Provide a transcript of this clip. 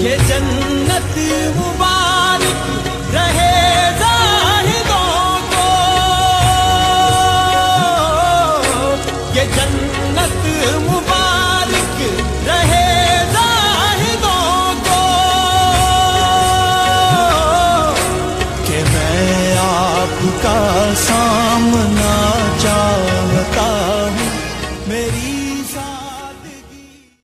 ये जन्नत मुबारक रहे जाहिदों को। ये जन्नत मुबारक रहे जाहिदों को। मैं आपका सामना चाहता हूँ, मेरी